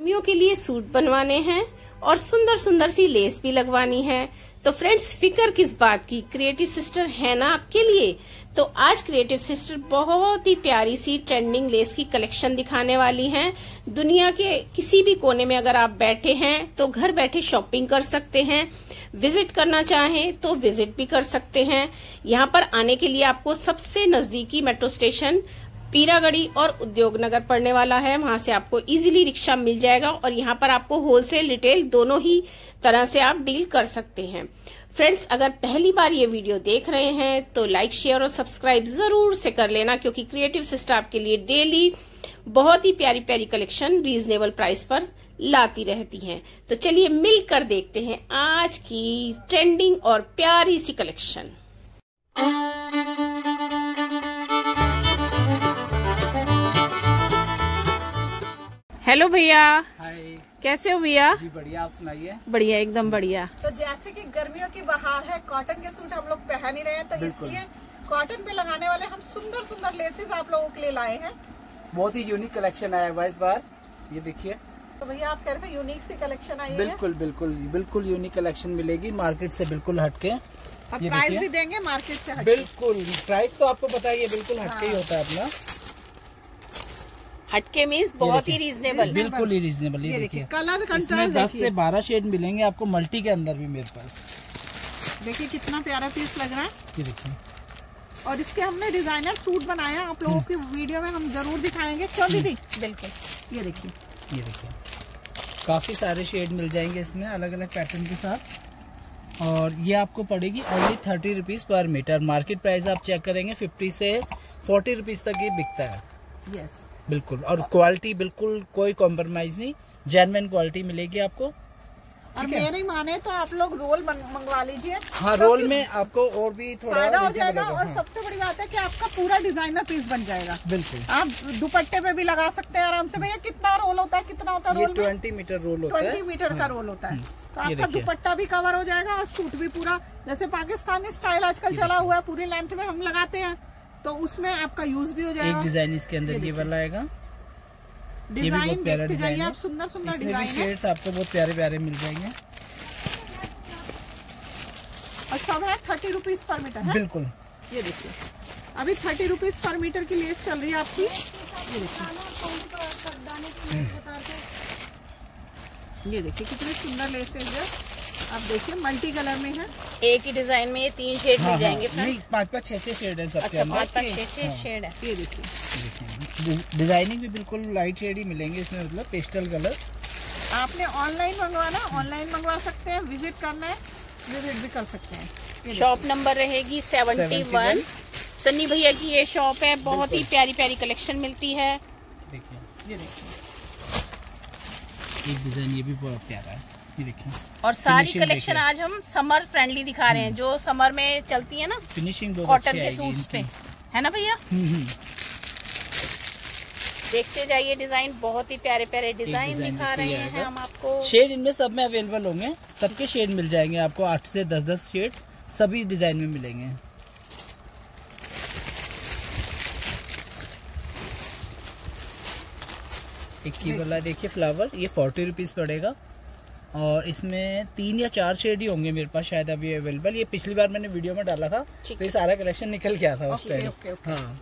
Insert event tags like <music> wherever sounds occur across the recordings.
गर्मियों के लिए सूट बनवाने हैं और सुंदर सुंदर सी लेस भी लगवानी है। तो फ्रेंड्स फिकर किस बात की? क्रिएटिव सिस्टर है ना आपके लिए? तो आज क्रिएटिव सिस्टर बहुत ही प्यारी सी ट्रेंडिंग लेस की कलेक्शन दिखाने वाली हैं। दुनिया के किसी भी कोने में अगर आप बैठे हैं तो घर बैठे शॉपिंग कर सकते हैं। विज़िट करना चाहें तो विज़िट भी कर सकते हैं। यहाँ पर आने के लिए आपको सबसे नजदीकी मेट्रो स्टेशन पीरागढ़ी और उद्योग नगर पड़ने वाला है। वहाँ से आपको इजीली रिक्शा मिल जाएगा और यहाँ पर आपको होलसेल रिटेल दोनों ही तरह से आप डील कर सकते हैं। फ्रेंड्स अगर पहली बार ये वीडियो देख रहे हैं तो लाइक शेयर और सब्सक्राइब ज़रूर से कर लेना क्योंकि क्रिएटिव सिस्टर आपके लिए डेली बहुत ही प्यारी प्यारी कलेक्शन रीजनेबल प्राइस पर लाती रहती हैं। तो चलिए मिलकर देखते हैं आज की ट्रेंडिंग और प्यारी सी कलेक्शन हेलो भैया। हाय कैसे हो भैया? जी बढ़िया आप सुनाइए। बढ़िया एकदम बढ़िया। तो जैसे कि गर्मियों की बहार है कॉटन के सूट हम लोग पहन ही रहे हैं तो इसलिए कॉटन पे लगाने वाले हम सुंदर सुंदर लेसेस आप लोगों के लिए लाए हैं। बहुत ही यूनिक कलेक्शन आया हुआ इस बार। ये देखिए। तो भैया आप कह रहे थे यूनिक सी कलेक्शन आई है। बिल्कुल बिल्कुल बिल्कुल यूनिक कलेक्शन मिलेगी मार्केट से बिल्कुल हटके। प्राइस भी देंगे मार्केट से बिल्कुल प्राइस तो आपको पता ही है बिल्कुल हटके ही। होता है अपना। हटके मीन्स बहुत ही रीजनेबल बिल्कुल ही रीजनेबल ये देखिए कलर कंट्रास्ट 10 से 12 शेड मिलेंगे आपको मल्टी के अंदर भी मेरे पास। देखिए कितना प्यारा पीस लग रहा है। ये देखिए। और इसके हमने डिज़ाइनर सूट बनाया आप लोगों की वीडियो में हम ज़रूर दिखाएँगे। क्यों दीदी। बिल्कुल। ये देखिए। ये देखिए। काफ़ी सारे शेड मिल जाएँगे इसमें अलग अलग पैटर्न के साथ। और ये आपको पड़ेगी only thirty rupees per meter market price आप चेक करेंगे फिफ्टी से फोर्टी रुपीज़ तक ये बिकता है। यस बिल्कुल। और क्वालिटी बिल्कुल कोई कॉम्प्रोमाइज नहीं। जेनविन क्वालिटी मिलेगी आपको। और मेरी माने तो आप लोग रोल मंगवा लीजिए। हाँ तो रोल में आपको और भी थोड़ा फ़ायदा हो जाएगा और हाँ, सबसे बड़ी बात है कि आपका पूरा डिज़ाइनर पीस बन जाएगा। बिल्कुल। आप दुपट्टे पे भी लगा सकते हैं आराम से। भैया कितना रोल होता है? कितना होता है रोल ट्वेंटी मीटर रोल होता है। ट्वेंटी मीटर का रोल होता है। तो आपका दुपट्टा भी कवर हो जाएगा और सूट भी पूरा। जैसे पाकिस्तानी स्टाइल आजकल चला हुआ है पूरी लेंथ में हम लगाते हैं। तो उसमें आपका यूज़ भी हो जाएगा। एक डिज़ाइन इसके अंदर ये वाला आएगा। डिज़ाइन देखते डिज़ाइन जाइए आप सुंदर सुंदर डिज़ाइन शेड्स आपको बहुत प्यारे प्यारे मिल जाएँगे। और सब है थर्टी रुपीज़ पर मीटर है? बिल्कुल। ये देखिए। अभी थर्टी रुपीज़ पर मीटर की लेस चल रही है आपकी। ये देखिए। ये देखिए कितने सुंदर लेसेज है। आप देखिए मल्टी कलर में है। एक ही डिज़ाइन में ये तीन शेड हाँ मिल जाएँगे हाँ नहीं पाँच पाँच छह छह शेड है सबके अच्छा पाँच पाँच छह छह शेड है। ये देखिए। डिज़ाइनिंग भी बिल्कुल लाइट शेड ही मिलेंगे इसमें मतलब पेस्टल कलर आपने ऑनलाइन मंगवाना ऑनलाइन मंगवा सकते हैं विज़िट करना है विज़िट भी कर सकते हैं। शॉप नंबर रहेगी सेवेंटी वन सन्नी भैया की ये शॉप है बहुत ही प्यारी प्यारी कलेक्शन मिलती है। देखिए, ये देखिए। एक डिज़ाइन ये भी बहुत प्यारा है। ये देखिए और सारी कलेक्शन आज हम समर फ्रेंडली दिखा रहे हैं जो समर में चलती है ना फिनिशिंग कॉटन के सूट्स पे। है ना भैया? हम्म, हम्म। देखते जाइए डिज़ाइन बहुत ही प्यारे प्यारे डिज़ाइन डिज़ाइन दिखा रहे हैं हम आपको। शेड इनमें सब में अवेलेबल होंगे। सबके शेड मिल जाएँगे आपको आठ से दस दस शेड सभी डिज़ाइन में मिलेंगे। एक की वाला देखिए फ्लावर ये फोर्टी रुपीज़ पड़ेगा। और इसमें तीन या चार शेड ही होंगे मेरे पास शायद अभी अवेलेबल ये पिछली बार मैंने वीडियो में डाला था तो ये सारा कलेक्शन निकल गया था उस टाइम। हाँ।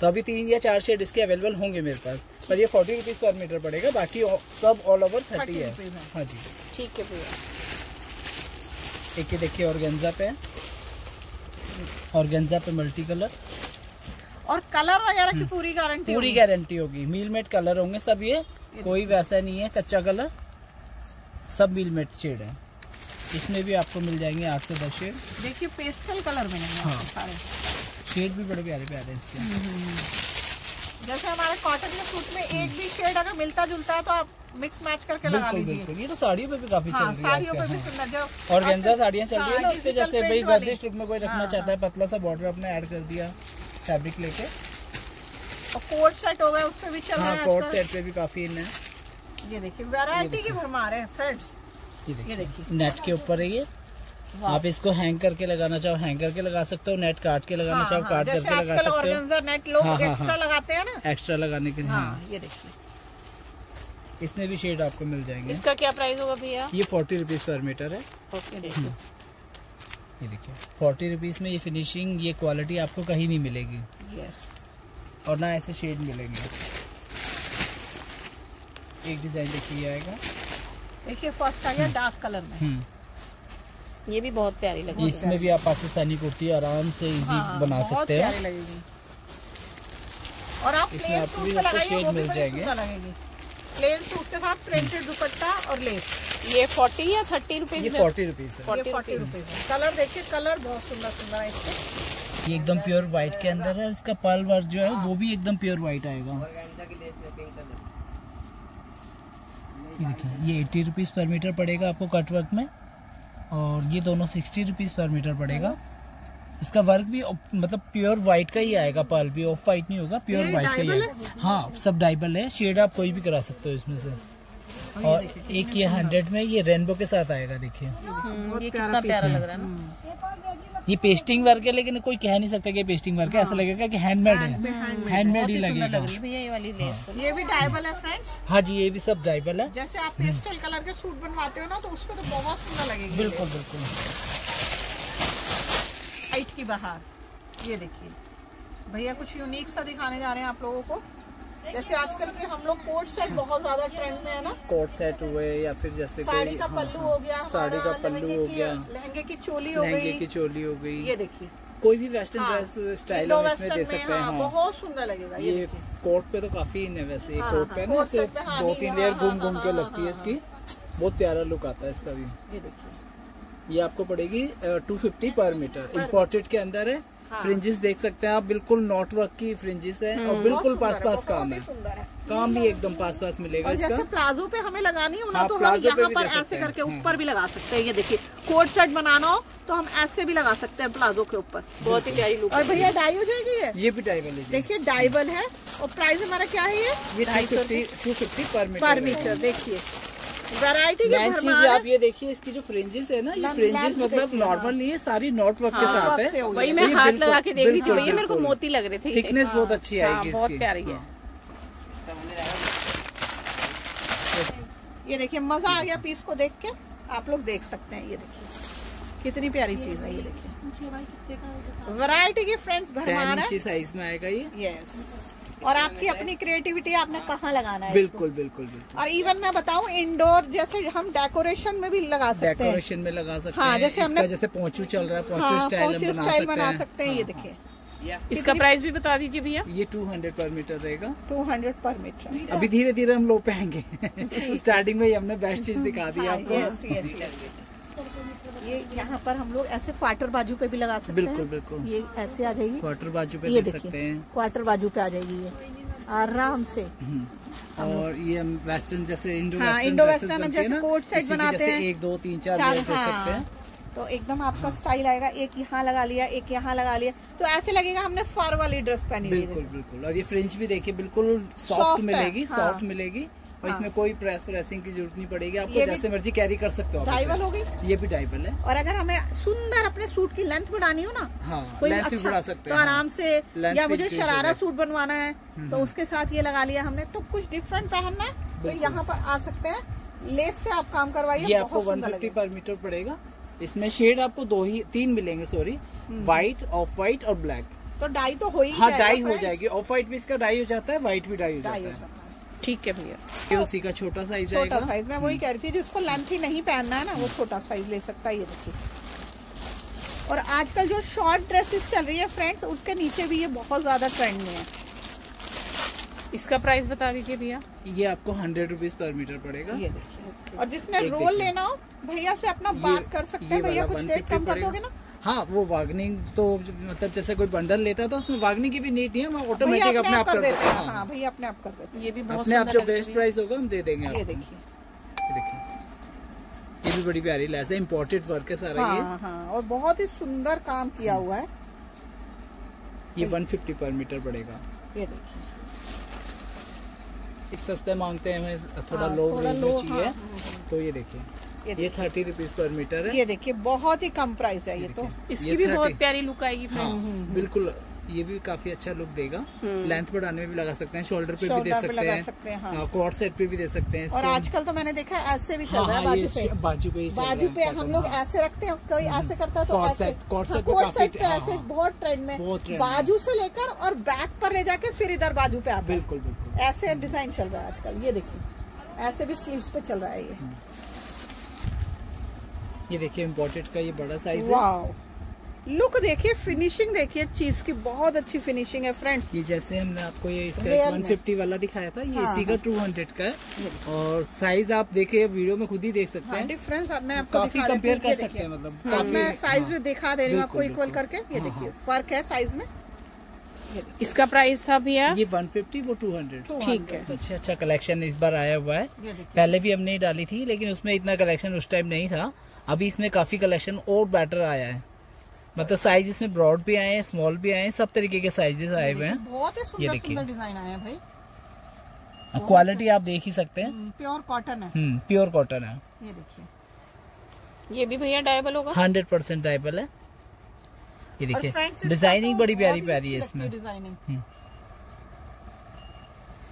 तो अभी तीन या चार शेड इसके अवेलेबल होंगे मेरे पास। पर ये फोर्टी रुपीज़ पर मीटर पड़ेगा बाकी सब ऑल ओवर थर्टी है। हाँ। जी। ठीक है भैया। एक ये देखिए ऑर्गेन्जा पे। ऑर्गेन्जा पे मल्टी कलर और कलर वगैरह की पूरी गारंटी पूरी गारंटी होगी। मील मेट कलर होंगे सब ये। कोई वैसा नहीं है कच्चा कलर सब मील मेट शेड है। इसमें भी आपको मिल जाएँगे आठ से दस शेड। देखिए पेस्टल कलर में हाँ। सारे। शेड भी बड़े प्यारे प्यारे हैं इसके। जैसे हमारे कॉटन के सूट में एक भी शेड अगर मिलता जुलता है तो आप मिक्स मैच करके लगा लीजिए। ये तो साड़ियों पे भी काफ़ी हाँ चल रही है साड़ियों पे भी सुंदर जो हाँ। ऑर्गेन्जा साड़ियाँ चल रही है ना हाँ, उसके जैसे भाई। गर्दिश लुक में कोई रखना हाँ, चाहता है पतला सा बॉर्डर अपने ऐड कर दिया फैब्रिक लेके। और कोट सेट हो गए उस पे भी चल रहा हाँ है कोट सेट पे भी काफ़ी इन है। ये देखिए वैरायटी की भरमार है फ्रेंड्स ये देखिए। नेट के ऊपर है ये। आप इसको हैंग करके लगाना चाहो हैंग करके लगा सकते हो नेट काट के लगाना हाँ, चाहो हाँ, काट करके लगा सकते हो। नेट लोग हाँ, हाँ, एक्स्ट्रा हाँ। लगाते हैं ना? एक्स्ट्रा लगाने के लिए हाँ हाँ। ये देखिए। इसमें भी शेड आपको मिल जाएँगे। इसका क्या प्राइस होगा भैया? ये फोर्टी रुपीज़ पर मीटर है। ये देखिए फोर्टी रुपीज़ में ये फिनिशिंग ये क्वालिटी आपको कहीं नहीं मिलेगी। यस और ना ऐसे शेड मिलेंगे। एक डिज़ाइन देखिए आएगा। देखिए फ़र्स्ट आ गया डार्क कलर में। हम्म। ये भी बहुत प्यारी लगी इसमें भी आप पाकिस्तानी कुर्ती आराम से इजी हाँ, बना सकते हैं। और आप प्लेन सूट पे लगाइए शेड वो भी मिल जाएँगे। प्लेन सूट के साथ प्रिंटेड दुपट्टा और लेस ये फोर्टी या थर्टी ये रुपीज़ में? फोर्टी रुपीज़ है। ये फोर्टी रुपीज़ कलर देखिए कलर बहुत सुंदर सुंदर है इसके। ये एकदम प्योर व्हाइट के अंदर है इसका पर्ल वर्क जो है वो भी एकदम प्योर व्हाइट आएगा। ये देखिए ये एट्टी रुपीज़ पर मीटर पड़ेगा आपको कट वर्क में और ये दोनों सिक्सटी रुपीज़ पर मीटर पड़ेगा। इसका वर्क भी मतलब प्योर व्हाइट का ही आएगा पर्ल भी ऑफ़ व्हाइट नहीं होगा प्योर ये व्हाइट का ही आएगा। हाँ? सब डाइबल है शेड आप कोई भी करा सकते हो इसमें से। और एक ये हंड्रेड में ये रेनबो के साथ आएगा देखिए। हम्म, ये कितना प्यारा लग रहा है ना। ये पेस्टिंग वर्क है लेकिन कोई कह नहीं सकता कि पेस्टिंग वर्क है। ऐसा लगेगा कि हैंडमेड है। हैंडमेड ही लगेगा। है ये भी डाइबल है फ्रेंड्स हाँ जी ये भी सब डाइबल है। जैसे आप पेस्टल कलर के सूट बनवाते हो ना तो उसमें तो बहुत सुंदर लगेगी। बिल्कुल बिल्कुल। की बहार। ये देखिए। भैया कुछ यूनिक सा दिखाने जा रहे हैं आप लोगों को। जैसे आजकल के हम लोग कोट सेट बहुत ज़्यादा ट्रेंड में है ना। कोट सेट हुए या फिर जैसे साड़ी का हाँ, पल्लू हाँ, हो गया साड़ी का पल्लू हो गया। लहंगे की चोली हो गई। लहंगे की चोली हो गई। ये देखिए। कोई भी वेस्टर्न ड्रेस स्टाइल हम इसमें दे सकते हैं हाँ, बहुत सुंदर लगेगा ये कोट पे तो काफ़ी इन है वैसे ये कोट पे ना दो तीन लेयर घूम घूम के लगती है हाँ, इसकी। बहुत प्यारा लुक आता है इसका भी। ये देखिए। ये आपको पड़ेगी two fifty per meter imported के अंदर है। फ्रिंजेस देख सकते हैं आप बिल्कुल नॉट वर्क की फ्रिंजेस है और बिल्कुल पास पास काम है। ही है। काम भी एकदम पास पास मिलेगा और जैसे प्लाजो पे हमें लगानी हो ना हाँ, तो हम यहाँ पर ऐसे करके हम्म। ऊपर भी लगा सकते हैं। ये देखिए कोट सेट बनाना हो तो हम ऐसे भी लगा सकते हैं प्लाजो के ऊपर। बहुत ही प्यारी लुक और भैया डाई हो जाएगी ये? ये भी टाइप है देखिए डाइबल है। और प्राइस हमारा क्या है ये? ये टू फिफ्टी पर मीटर देखिए। वैरायटी के मेन चीज़ आप ये देखिए इसकी जो फ्रिंजेस है ना ये फ्रिंजेस मतलब नॉर्मल नहीं है सारी नॉट वर्क के हाँ, साथ है। वही मैं हाथ लगा के देख रही थी भैया मेरे को मोती लग रहे थे। थिकनेस बहुत अच्छी हाँ, आएगी बहुत प्यारी है। हाँ। ये देखिए मज़ा आ गया पीस को देख के। आप लोग देख सकते हैं ये देखिए। कितनी प्यारी चीज़ है ये देखिए। वैरायटी की फ्रेंड्स भरमार है। साइज़ में आएगा ये। यस और आपकी अपनी क्रिएटिविटी आपने कहाँ लगाना है बिल्कुल बिल्कुल बिल्कुल। और इवन मैं बताऊँ इंडोर जैसे हम डेकोरेशन में भी लगा सकते हैं। डेकोरेशन में लगा सकते हाँ, हैं। जैसे हमने- जैसे पोंचू चल रहा है पोंचू हाँ स्टाइल सकते बना हैं। सकते हैं ये हाँ, देखिए। इसका प्राइस भी बता दीजिए भैया। ये टू हंड्रेड पर मीटर रहेगा। 200 पर मीटर अभी धीरे धीरे हम लोग पाएँगे स्टार्टिंग <laughs> में ही हमने बेस्ट चीज़ दिखा दी आपको। यस यस यस ये यहाँ पर हम लोग ऐसे क्वार्टर बाजू पे भी लगा सकते बिल्कुल हैं। बिल्कुल बिल्कुल। ये ऐसे आ जाएगी। क्वार्टर बाजू पे ये सकते हैं। क्वार्टर बाजू पे आ जाएगी ये। आराम से। हम्म। और ये हम वेस्टर्न जैसे इंडो हाँ, वेस्टर्न इंडो वेस्टर्न हम जैसे कोट सेट बनाते हैं। एक दो तीन चार चार सकते हाँ। हैं। तो एकदम आपका स्टाइल आएगा एक यहाँ लगा लिया एक यहाँ लगा लिया। तो ऐसे लगेगा हमने फर वाली ड्रेस पहनी है। बिल्कुल बिल्कुल। और ये फ्रिंज भी देखिए बिल्कुल सॉफ्ट मिलेगी हाँ। सॉफ्ट मिलेगी। और इसमें कोई प्रेस प्रेसिंग की ज़रूरत नहीं पड़ेगी। आपको जैसे मर्ज़ी कैरी कर सकते हो आप डाइवल इसे। हो गई? ये भी डाइबल है। और अगर हमें सुंदर अपने सूट की लेंथ बढ़ानी हो ना हाँ कोई लेंथ अच्छा। बढ़ा सकते तो हैं आराम से या मुझे शरारा सूट बनवाना है तो उसके साथ ये लगा लिया हमने। तो कुछ डिफरेंट पहनना है तो यहाँ पर आ सकते हैं। लेस से आप काम ये करवाइए आपको 150 लगेगा। पर मीटर पड़ेगा। इसमें शेड आपको दो ही तीन मिलेंगे sorry hmm. White off white और ब्लैक तो डाई तो हो ही हाँ डाई हो जाएगी। ऑफ़ व्हाइट भी इसका डाई हो जाता है व्हाइट भी डाई हो हो है। जाता है। ठीक है भैया। उसी का छोटा साइज़ छोटा साइज़ मैं वही कह रही थी जिसको लेंथ ही नहीं पहनना है ना वो छोटा साइज़ ले सकता है ये देखिए। और आजकल जो शॉर्ट ड्रेसेस चल रही है फ्रेंड्स उसके नीचे भी ये बहुत ज़्यादा ट्रेंड में है। इसका प्राइस बता दीजिए भैया। ये आपको हंड्रेड रुपीज़ पर मीटर पड़ेगा। ये देखिए और जिसने रोल लेना हो भैया से अपना बात कर सकते हैं भैया कुछ रेट कम कर दोगे ना? हाँ वो वागनिंग तो मतलब जैसे कोई बंडल लेता है तो उसमें वागनिंग की भी नीड नहीं है हम ऑटोमेटिक अपने अपने आप कर देते हैं। हाँ। हाँ भैया अपने आप कर देते ये भी अपने आप जो बेस्ट प्राइस होगा हम दे देंगे हैं ये देखिए। ये देखिए। ये भी बड़ी प्यारी लेस है इम्पोर्टेड वर्क है सारा हाँ हाँ और बहुत ही सुंदर काम किया हुआ है। ये ये 150 पर मीटर पड़ेगा। ये देखिए। एक सस्ते मांगते हैं हमें थोड़ा हाँ, लो रेंज में चाहिए। हाँ, हाँ, तो ये देखिए। ये ये थर्टी रुपीज़ पर मीटर है। ये देखिए बहुत ही कम प्राइस है ये तो। इसकी ये भी 30 बहुत प्यारी लुक आएगी हाँ बिल्कुल ये भी काफ़ी अच्छा लुक देगा। हम्म। लेंथ बढ़ाने में भी लगा सकते हैं शोल्डर पे भी दे सकते हैं। सकते हाँ। हाँ, कॉर्ड सेट पे भी दे सकते हैं और आजकल तो मैंने देखा है ऐसे भी चल हाँ, रहा है हाँ, बाजू पे। बाजू पे बाजू पे हम लोग हाँ। ऐसे रखते हैं कोई ऐसे करता है तो ऐसे हाँ, set पे हाँ, ऐसे हाँ। बहुत ट्रेंड में। बाजू से लेकर और बैक पर ले जाके फिर इधर बाजू पे आता बिल्कुल बिल्कुल। ऐसे डिज़ाइन चल रहा है आजकल ये देखिए। ऐसे भी स्लीव्स पे चल रहा है ये। ये देखिए इम्पोर्टेड का ये बड़ा साइज़ है। लुक देखिए फिनिशिंग देखिए चीज़ की बहुत अच्छी फिनिशिंग है फ्रेंड्स ये जैसे हमने आपको ये इसका Real 150 वाला दिखाया था ये हाँ, इसी का 200 का है। और साइज़ आप देखिए वीडियो में खुद ही देख सकते हाँ हैं। डिफरेंस मैं आपको काफ़ी कंपेयर कर सकते हैं मतलब मैं साइज़ हाँ। भी दिखा दे रही हूँ आपको इक्वल करके। ये हाँ, देखिए हाँ। फ़र्क है साइज़ में। इसका प्राइस था भैया? ये 150 वो 200 ठीक है। अच्छा अच्छा कलेक्शन इस बार आया हुआ है। पहले भी हमने डाली थी लेकिन उसमें इतना कलेक्शन उस टाइम नहीं था। अभी इसमें काफ़ी कलेक्शन और बेटर आया है। मतलब साइज़ इसमें ब्रॉड भी आए हैं स्मॉल भी आए हैं सब तरीके के साइजेस आए हुए हैं। बहुत ही सुंदर सुंदर डिज़ाइन आए हैं भाई। क्वालिटी आप देख ही सकते हैं। प्योर कॉटन है। हम्म प्योर कॉटन है। ये देखिए। ये भी भैया डायबल होगा? हंड्रेड परसेंट डायबल है। ये देखिए डिज़ाइनिंग बड़ी प्यारी प्यारी है इसमें। Designing hmm.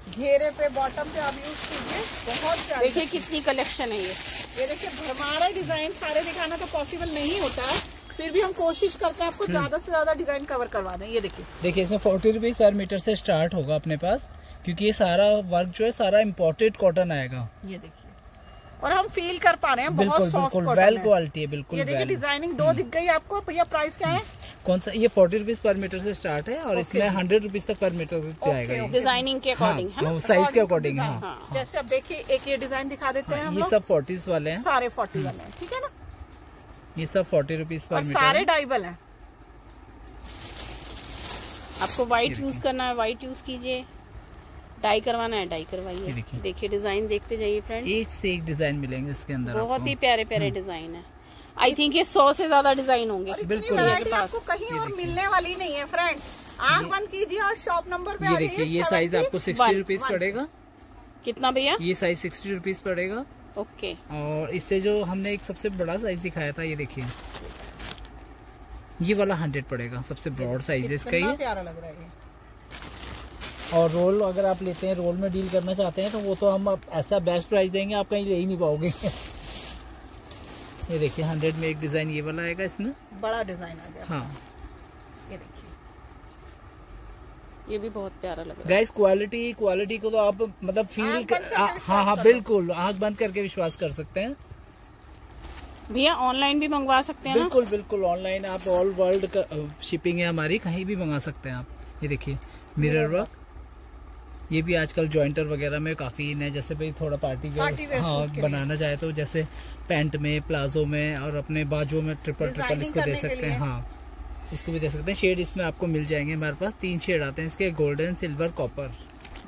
घेरे पे बॉटम पे आप यूज़ कीजिए बहुत देखिए कितनी कलेक्शन है ये। ये देखिए भरमारा डिज़ाइन सारे दिखाना तो पॉसिबल नहीं होता। है फिर भी हम कोशिश करते हैं आपको ज़्यादा से ज़्यादा डिज़ाइन कवर करवा दें ये देखिए। देखिए इसमें फोर्टी रुपीज़ पर मीटर से स्टार्ट होगा अपने पास क्योंकि ये सारा वर्क जो है सारा इम्पोर्टेड कॉटन आएगा। ये देखिए। और हम फील कर पा रहे हैं बहुत बिल्कुल सॉफ्ट बिल्कुल वेल क्वालिटी है। बिल्कुल ये देखिए डिज़ाइनिंग दो दिख गई आपको भैया प्राइस क्या है? कौन सा ये फोर्टी रुपीज़ पर मीटर से स्टार्ट है और Okay. इसमें हंड्रेड रुपीज़ तक पर मीटर okay. डिज़ाइनिंग के अकॉर्डिंग है हाँ, साइज़ के अकॉर्डिंग According हाँ जैसे अब देखिए एक ये डिज़ाइन दिखा देते हैं हाँ, ये सब फोर्टीज वाले हैं। सारे फोर्टी वाले हैं ठीक है ना? ये सब फोर्टी रुपीज़ पर मीटर सारे डाइबल हैं। आपको व्हाइट यूज़ करना है व्हाइट यूज़ कीजिए। डाई करवाना है डाई करवाइए। देखिए। देखिए डिज़ाइन देखते जाइए फ्रेंड्स एक से एक डिज़ाइन मिलेंगे इसके अंदर बहुत ही प्यारे प्यारे डिज़ाइन है। आई थिंक ये सौ से ज़्यादा डिज़ाइन होंगे। बिल्कुल। आपको कहीं और मिलने वाली नहीं है फ्रेंड आग बंद कीजिए और शॉप नंबर पे ये देखिए ये साइज़ आपको सिक्सटी रुपीज़ पड़ेगा। कितना भैया? ये साइज़ सिक्सटी रुपीज़ पड़ेगा। ओके और इससे जो हमने एक सबसे बड़ा साइज़ दिखाया था ये देखिए। ये वाला हंड्रेड पड़ेगा सबसे ब्रॉड साइज़ है इसका ये। प्यारा लग रहा है और रोल अगर आप लेते हैं रोल में डील करना चाहते हैं तो वो तो हम ऐसा बेस्ट प्राइस देंगे आप कहीं ले ही नहीं पाओगे। ये देखिए हंड्रेड में एक डिज़ाइन ये वाला आएगा इसमें। बड़ा डिज़ाइन आ गया। हाँ। ये देखिए। ये भी बहुत प्यारा लग रहा गाइस क्वालिटी क्वालिटी को तो आप मतलब फील बंद करके हाँ हाँ बिल्कुल आँख बंद करके विश्वास कर सकते हैं। है भैया ऑनलाइन भी मंगवा सकते हैं ना? बिल्कुल बिल्कुल ऑनलाइन आप ऑल वर्ल्ड शिपिंग है हमारी कहीं भी मंगा सकते हैं आप। ये देखिए मिरर वर्क ये भी आजकल जॉइंटर वगैरह में काफ़ी इन है जैसे भाई थोड़ा पार्टी वेयर हाँ बनाना चाहे तो जैसे पैंट में प्लाजो में और अपने बाजू में ट्रिपल ट्रिपल इसको दे सकते हैं हाँ इसको भी दे सकते हैं। शेड इसमें आपको मिल जाएँगे हमारे पास तीन शेड आते हैं इसके गोल्डन सिल्वर कॉपर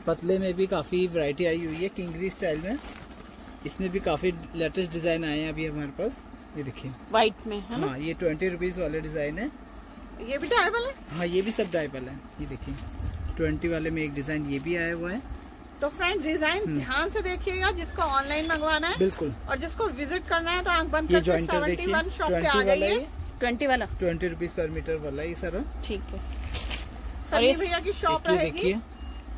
पतले में भी काफ़ी वैरायटी आई हुई है किंगरी स्टाइल में। इसमें भी काफ़ी लेटेस्ट डिज़ाइन आए हैं अभी हमारे पास ये देखिए। व्हाइट में है हाँ ये ट्वेंटी रुपीज़ वाले डिज़ाइन है। ये भी डाइबल है? हाँ ये भी सब डाइबल है ये देखिए। ट्वेंटी वाले में एक डिज़ाइन ये भी आया हुआ है। तो फ्रेंड डिज़ाइन ध्यान से देखिएगा जिसको ऑनलाइन मंगवाना है बिल्कुल। और जिसको विज़िट करना है तो आँख बंद ये करके सेवेंटी वन शॉप पे ट्वेंटी आ वाला जाइए। ट्वेंटी वाला। ट्वेंटी रुपीज़ पर मीटर वाला ये सारा। ठीक है। इस- भैया की शॉप रहेगी। देखिए?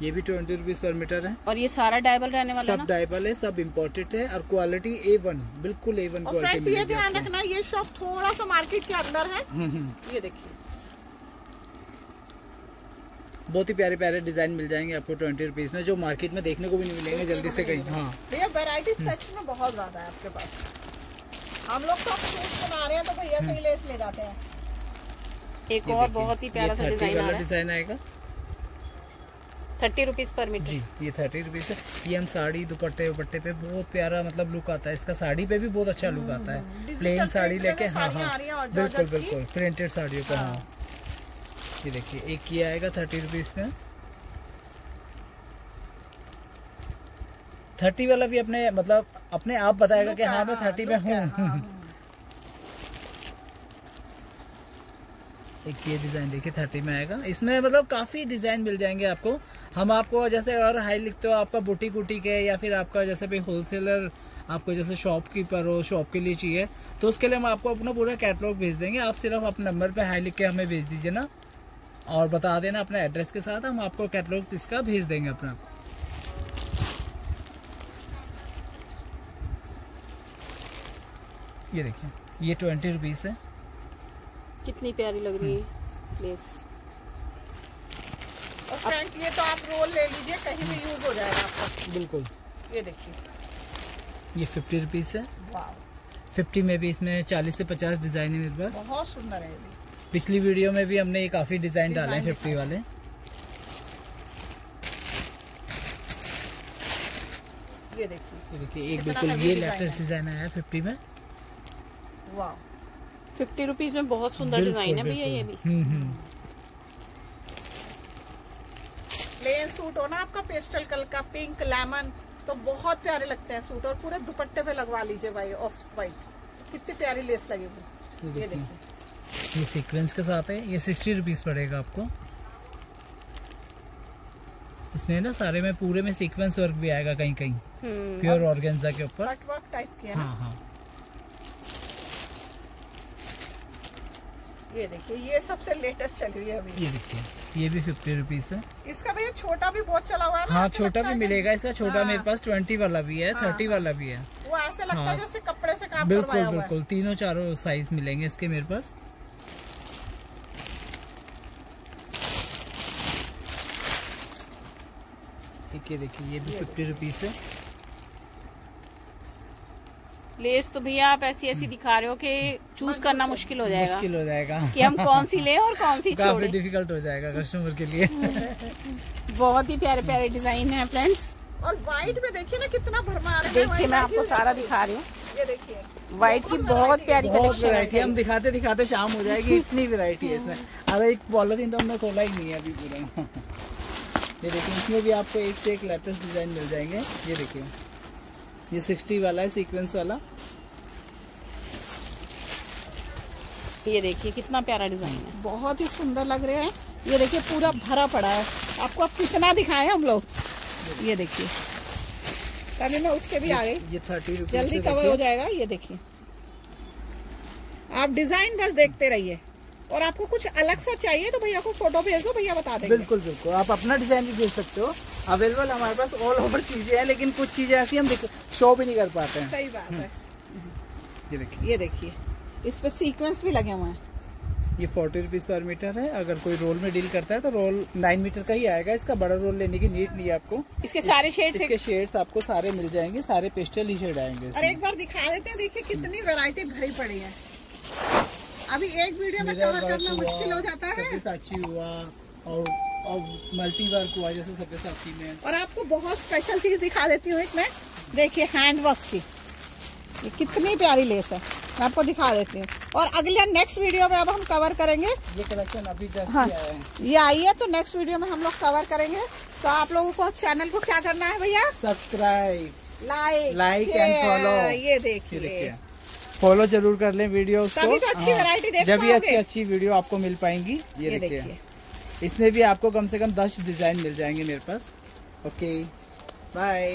ये भी ट्वेंटी रुपीज़ पर मीटर है। और ये सारा डायबल रहने वाला सब ना? डाइबल है सब इम्पोर्टेड है और क्वालिटी ए वन बिल्कुल ए वन क्वालिटी फ्रेंड्स ये ध्यान रखना ये शॉप थोड़ा सा मार्केट के अंदर है। हम्म, हम्म। ये देखिए। बहुत ही प्यारे प्यारे डिज़ाइन मिल जाएँगे आपको ट्वेंटी रुपीज़ में जो मार्केट में देखने को भी नहीं मिलेंगे जल्दी से कहीं। हाँ। भैया वैरायटी सच में बहुत ज़्यादा है आपके पास। हम लोग तो बना रहे हैं तो भैया से ही लेस ले जाते हैं। एक और बहुत ही प्यारा सा डिज़ाइन आ रहा है। डिज़ाइन आएगा। Thirty rupees per meter. जी ये थर्टी रुपीज़ है। ये हम साड़ी दुपट्टे दुपट्टे पे बहुत प्यारा मतलब लुक आता है। इसका साड़ी पे भी बहुत अच्छा लुक आता है। प्लेन साड़ी लेके हाँ हाँ। हैं बिल्कुल बिल्कुल। प्रिंटेड साड़ियों पे हाँ। ये देखिए एक ये आएगा थर्टी रुपीज़ में। थर्टी वाला भी अपने मतलब अपने आप बताएगा कि हाँ मैं थर्टी में हूँ। एक ये डिज़ाइन देखिए थर्टी में आएगा। इसमें मतलब काफ़ी डिज़ाइन मिल जाएँगे आपको। हम आपको जैसे और हाई लिखते हो आपका बुटीक उटीक है या फिर आपका जैसे भी होलसेलर आपको जैसे शॉपकीपर हो शॉप के लिए चाहिए तो उसके लिए हम आपको अपना पूरा कैटलॉग भेज देंगे। आप सिर्फ़ अपने नंबर पे हाई लिख के हमें भेज दीजिए ना। और बता देना अपने एड्रेस के साथ हम आपको कैटलॉग इसका भेज देंगे अपना। ये देखिए ये ट्वेंटी रुपीज़ है। कितनी प्यारी लग रही है लेस। और फ्रेंड्स ये तो आप रोल ले लीजिए कहीं भी यूज़ हो जाएगा आपका। बिल्कुल। ये देखिए। ये फिफ्टी रुपीज़ है। फिफ्टी में भी इसमें चालीस से पचास डिज़ाइन है मेरे पास। बहुत सुंदर है ये। पिछली वीडियो में भी हमने ये काफ़ी डिज़ाइन डाले हैं फिफ्टी वाले। ये देखिए। देखिए एक बिल्कुल ये लेटेस्ट डिज़ाइन आया है फिफ्टी में। वाह फिफ्टी रुपीज़ में बहुत सुंदर डिज़ाइन है भैया ये भी। हम्म हम्म। प्लेन सूट हो ना आपका पेस्टल कलर का पिंक लेमन तो बहुत प्यारे लगते हैं सूट और पूरे दुपट्टे पे लगवा लीजिए भाई ऑफ़ वाइट कितनी प्यारी लेस लगेगी। ये देखिए। ये सीक्वेंस के साथ है। ये सिक्सटी रुपीज़ पड़ेगा आपको। इसमें ना सारे में पूरे में सीक्वेंस वर्क भी आएगा कहीं कहीं प्योर ऑर्गेन्जा के ऊपर। है हाँ। ये देखिए ये सबसे लेटेस्ट चल रही है अभी। ये देखिए ये भी फिफ्टी रुपीज़ है। इसका भैया छोटा भी बहुत चला हुआ है हाँ छोटा भी मिलेगा इसका। छोटा हाँ। मेरे पास ट्वेंटी वाला भी है थर्टी हाँ। वाला भी है। वो ऐसे लगता हाँ। है। जैसे कपड़े से काम बिल्कुल बिल्कुल। तीनों चारों साइज़ मिलेंगे इसके मेरे पास। एक ये देखिए ये भी फिफ्टी रुपीज़ है। लेस तो भैया आप ऐसी ऐसी दिखा रहे हो कि चूज़ करना मुश्किल हो जाएगा। मुश्किल हो जाएगा। कि हम कौन सी लें और कौन सी <laughs> काफ़ी छोड़े। डिफ़िकल्ट हो जाएगा कस्टमर के लिए। <laughs> बहुत ही प्यारे प्यारे डिज़ाइन है फ्रेंड्स और व्हाइट में देखिए ना कितना भरमार है। देखिए मैं आपको सारा दिखा रही हूँ। ये देखिए। व्हाइट की बहुत प्यारी बहुत वैरायटी हम दिखाते दिखाते शाम हो जाएगी। इतनी वैरायटी है इसमें। अरे एक पॉलिथीन तो हमने खोला ही नहीं है अभी पूरा। ये देखिए इसमें भी आपको एक से एक लेटेस्ट डिज़ाइन मिल जाएँगे। ये देखिए ये सिक्सटी वाला है सीक्वेंस वाला। ये देखिए कितना प्यारा डिज़ाइन है। बहुत ही सुंदर लग रहे हैं। ये देखिए पूरा भरा पड़ा है। आपको अब कितना दिखाएँ हम लोग? ये देखिए। तभी मैं उठ के भी आ गई। ये थर्टी जल्दी कवर हो जाएगा ये देखिए। आप डिज़ाइन बस देखते रहिए। और आपको कुछ अलग सा चाहिए तो भैया को फ़ोटो भेज दो भैया बता देंगे। बिल्कुल बिल्कुल। आप अपना डिज़ाइन भी भेज सकते हो। अवेलेबल हमारे पास ऑल ओवर चीज़ें हैं लेकिन कुछ चीज़ें ऐसी हम शो भी नहीं कर पाते हैं। सही बात है। ये देखिए। ये देखिए। इस पे सीक्वेंस भी लगे हुए हैं। ये फोर्टी रुपीज़ पर मीटर है। अगर कोई रोल में डील करता है तो रोल नाइन मीटर का ही आएगा। इसका बड़ा रोल लेने की नीड नहीं है आपको। इसके सारे शेड्स इसके शेड्स आपको सारे मिल जाएँगे सारे पेस्टल ही शेड आएँगे और एक बार दिखा देते हैं देखिए कितनी वैरायटी भरी पड़ी है। अभी एक वीडियो में कवर करना मुश्किल हो जाता है। सब्यसाची हुआ और और मल्टी वर्क हुआ जैसे सब्यसाची में। और आपको बहुत स्पेशल चीज़ दिखा देती हूँ एक मैं देखिए हैंड वर्क की। ये कितनी प्यारी लेस है। मैं आपको दिखा देती हूँ। और अगले नेक्स्ट वीडियो में अब हम कवर करेंगे। ये कलेक्शन अभी जस्ट हाँ। आया है। ये आई है तो नेक्स्ट वीडियो में हम लोग कवर करेंगे। तो आप लोगों को चैनल को क्या करना है भैया? Subscribe like like and follow. ये देखिए। फॉलो ज़रूर कर लें वीडियो को। तो अच्छी देख जब भी अच्छी अच्छी वीडियो आपको मिल पाएँगी ये ये देखिए। देखिए। इसमें भी आपको कम से कम दस डिज़ाइन मिल जाएँगे मेरे पास। Okay bye